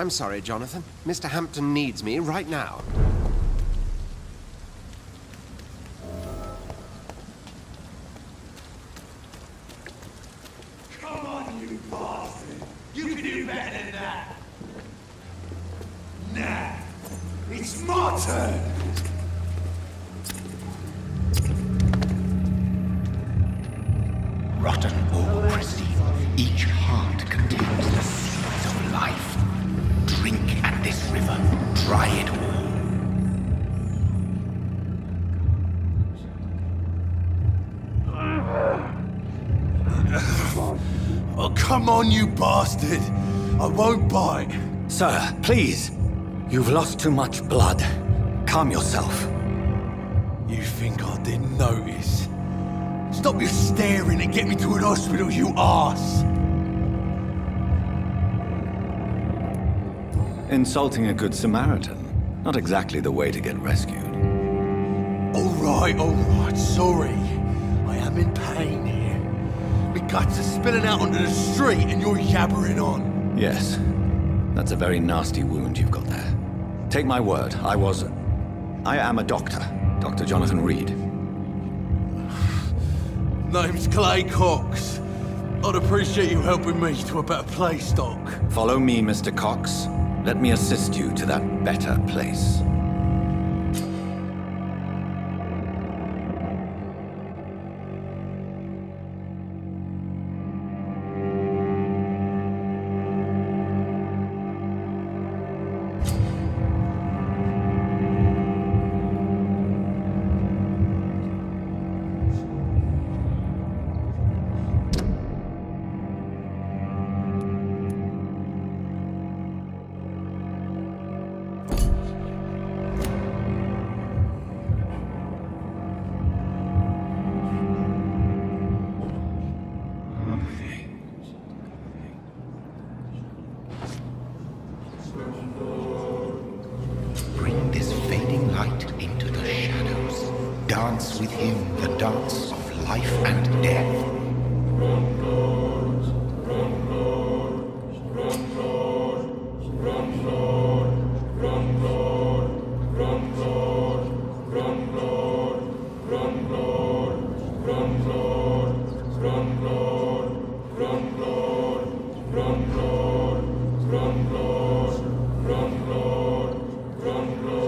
I'm sorry, Jonathan. Mr. Hampton needs me right now. Come on, you bastard! You can do better than that! Nah, it's my turn! Rotten or pristine, each Oh, come on, you bastard! I won't bite! Sir, please. You've lost too much blood. Calm yourself. You think I didn't notice? Stop your staring and get me to an hospital, you arse! Insulting a good Samaritan. Not exactly the way to get rescued. Alright, alright, sorry. I am in pain guts are spilling out onto the street and you're yabbering on. Yes. That's a very nasty wound you've got there. Take my word, I was... I am a doctor. Dr. Jonathan Reid. Name's Clay Cox. I'd appreciate you helping me to a better place, Doc. Follow me, Mr. Cox. Let me assist you to that better place. Dance with him the dance of life and death.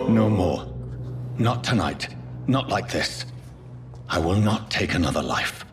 No more. Not tonight. Not like this. I will not take another life.